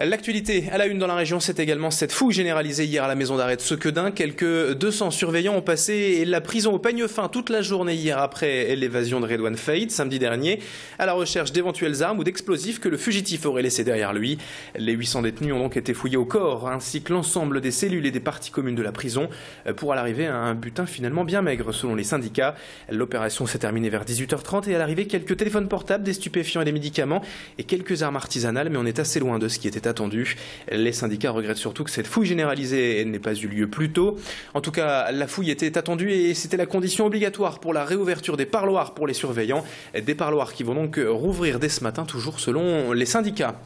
L'actualité à la une dans la région, c'est également cette fouille généralisée hier à la maison d'arrêt de Sequedin. Quelques 200 surveillants ont passé la prison au peigne fin toute la journée hier après l'évasion de Redouane Faïd samedi dernier à la recherche d'éventuelles armes ou d'explosifs que le fugitif aurait laissé derrière lui. Les 800 détenus ont donc été fouillés au corps ainsi que l'ensemble des cellules et des parties communes de la prison pour arriver à un butin finalement bien maigre selon les syndicats. L'opération s'est terminée vers 18h30 et à l'arrivée quelques téléphones portables, des stupéfiants et des médicaments et quelques armes artisanales mais on est assez loin de ce qui était attendu. Les syndicats regrettent surtout que cette fouille généralisée n'ait pas eu lieu plus tôt. En tout cas, la fouille était attendue et c'était la condition obligatoire pour la réouverture des parloirs pour les surveillants. Des parloirs qui vont donc rouvrir dès ce matin, toujours selon les syndicats.